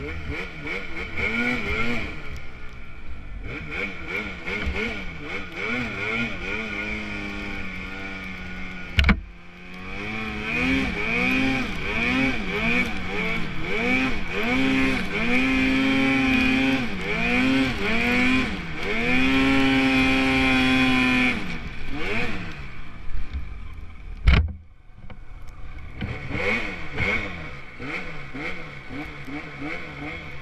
Mm-hmm. Mm-hmm.